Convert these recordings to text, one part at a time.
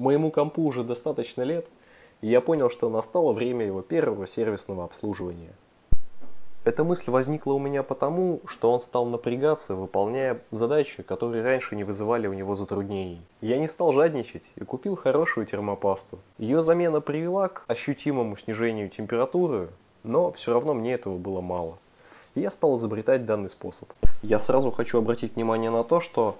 Моему компу уже достаточно лет, и я понял, что настало время его первого сервисного обслуживания. Эта мысль возникла у меня потому, что он стал напрягаться, выполняя задачи, которые раньше не вызывали у него затруднений. Я не стал жадничать и купил хорошую термопасту. Ее замена привела к ощутимому снижению температуры, но все равно мне этого было мало. И я стал изобретать данный способ. Я сразу хочу обратить внимание на то, что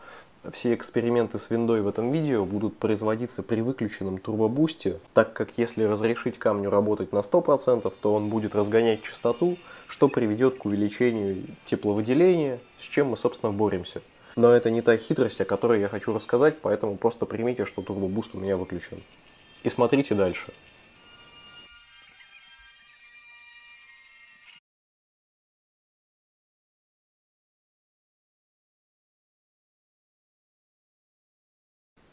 все эксперименты с виндой в этом видео будут производиться при выключенном турбобусте, так как если разрешить камню работать на 100%, то он будет разгонять частоту, что приведет к увеличению тепловыделения, с чем мы, собственно, боремся. Но это не та хитрость, о которой я хочу рассказать, поэтому просто примите, что турбобуст у меня выключен. И смотрите дальше.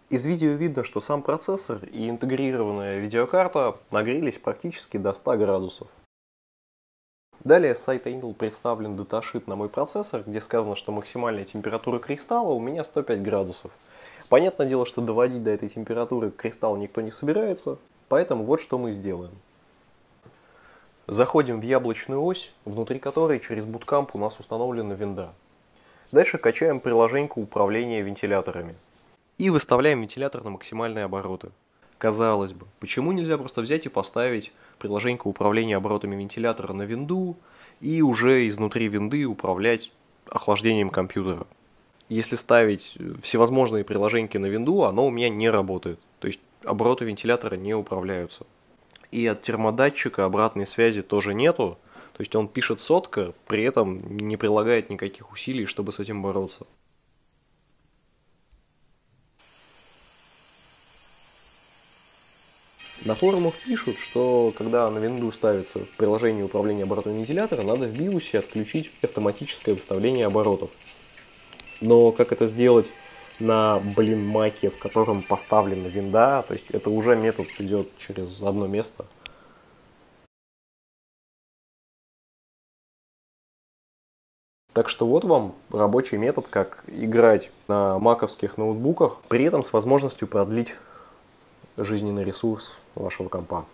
Из видео видно, что сам процессор и интегрированная видеокарта нагрелись практически до 100 градусов. Далее с сайта Intel представлен даташит на мой процессор, где сказано, что максимальная температура кристалла у меня 105 градусов. Понятное дело, что доводить до этой температуры кристалл никто не собирается, поэтому вот что мы сделаем. Заходим в яблочную ось, внутри которой через Bootcamp у нас установлена винда. Дальше качаем приложеньку управления вентиляторами – и выставляем вентилятор на максимальные обороты. Казалось бы, почему нельзя просто взять и поставить приложение управления оборотами вентилятора на винду и уже изнутри винды управлять охлаждением компьютера? Если ставить всевозможные приложения на винду, оно у меня не работает. То есть обороты вентилятора не управляются. И от термодатчика обратной связи тоже нету. То есть он пишет сотка, при этом не прилагает никаких усилий, чтобы с этим бороться. На форумах пишут, что когда на винду ставится приложение управления оборотом вентилятора, надо в биосе отключить автоматическое выставление оборотов. Но как это сделать на, блин, маке, в котором поставлена винда, то есть это уже метод идет через одно место. Так что вот вам рабочий метод, как играть на маковских ноутбуках, при этом с возможностью продлить жизненный ресурс вашего компа.